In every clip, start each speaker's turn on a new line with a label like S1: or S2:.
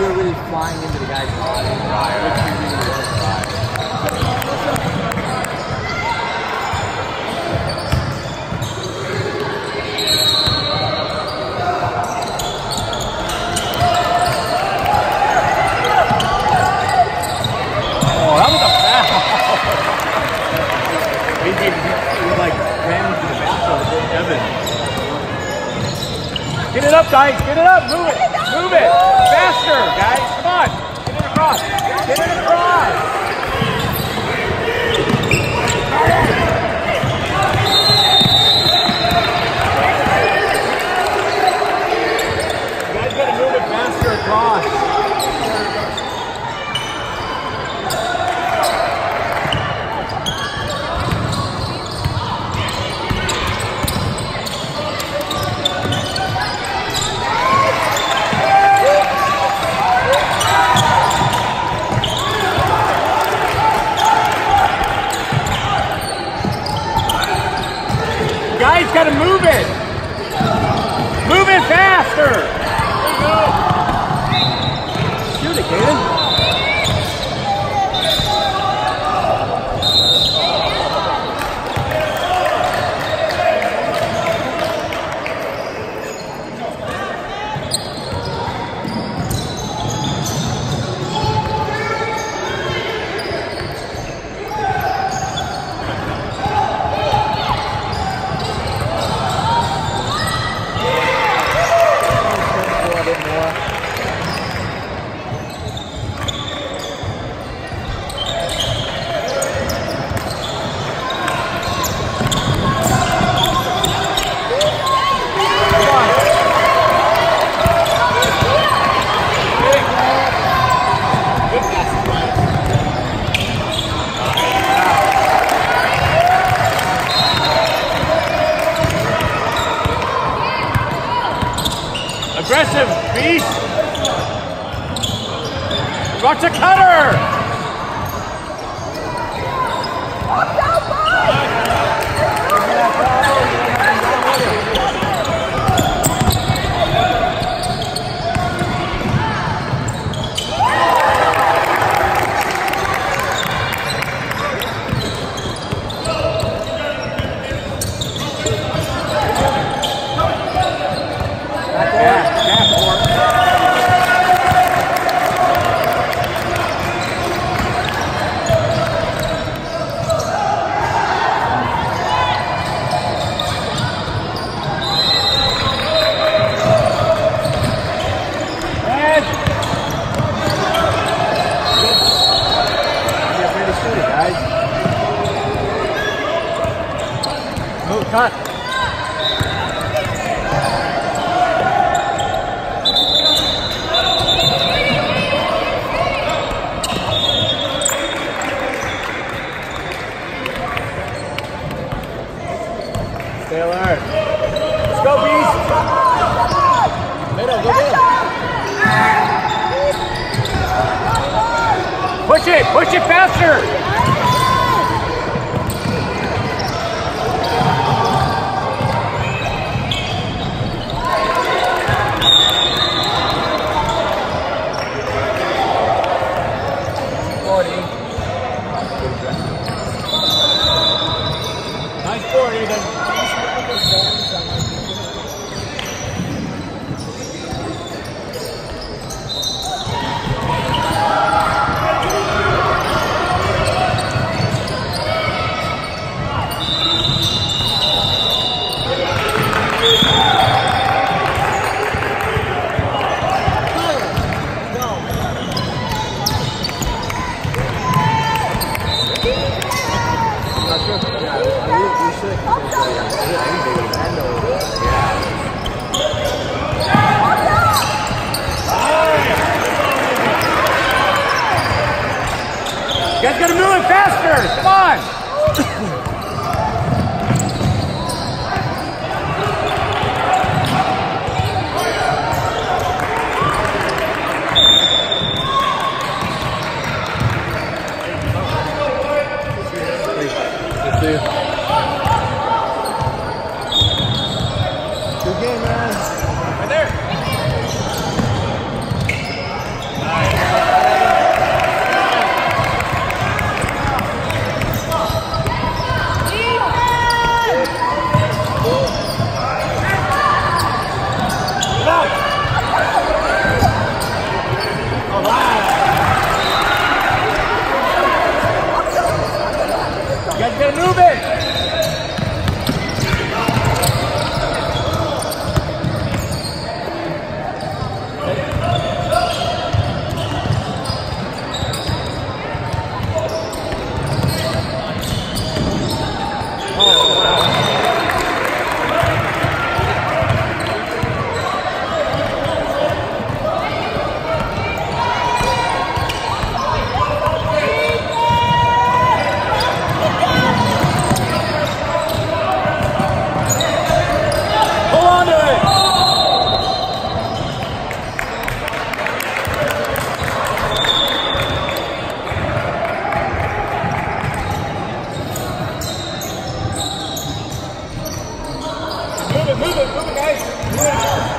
S1: you're really flying into the guy's body.
S2: Oh, that was a foul. he, he like ran into the. Get it up, guys. Get it up. Move it. Move it. Faster, guys. Come on. Get it across. Get it across. Move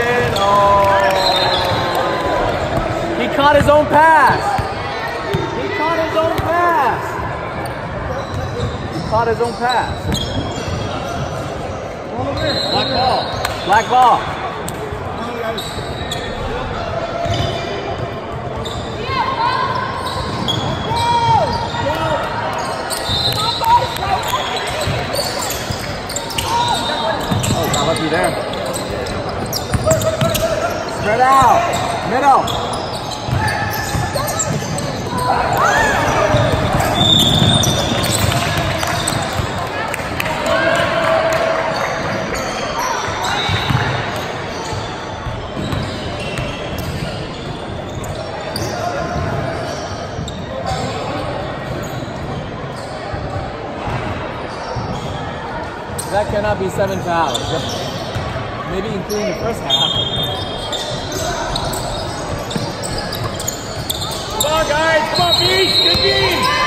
S2: it. Oh. He caught his own pass. He caught his own pass. He caught his own pass.
S1: Black ball.
S2: Black ball. Oh, I love you there. Spread out. Middle.
S3: That cannot be seven fouls. Maybe including the first half.
S2: Come on, guys. Come on, Beach. Good Beach.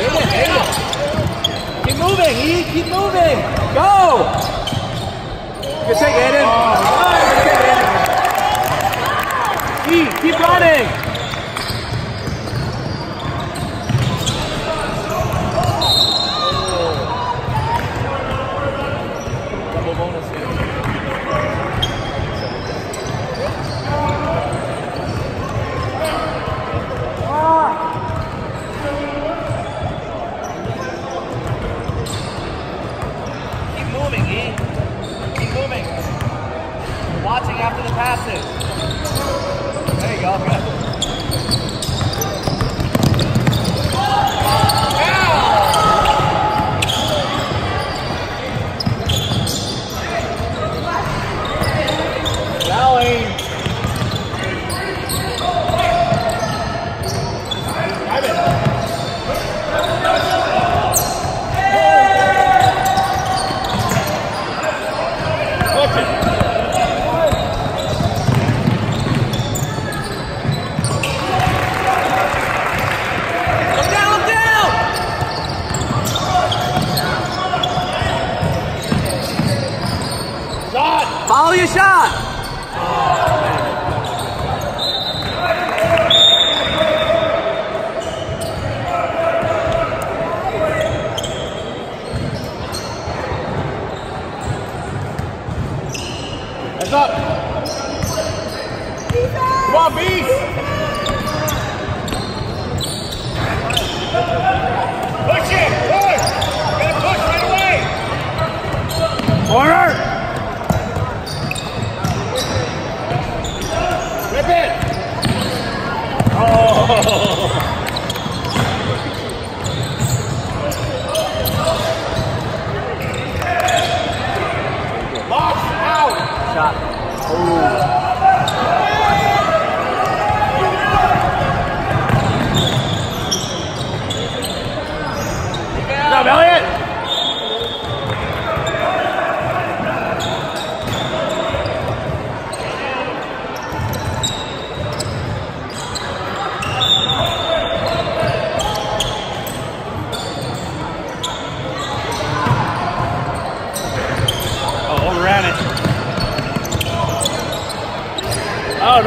S2: Keep moving, E, keep
S3: moving.
S2: Go!
S3: Good take, Aiden.
S2: Good
S3: take,
S2: Aiden. E, keep running.
S3: passes. 下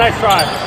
S2: nice try.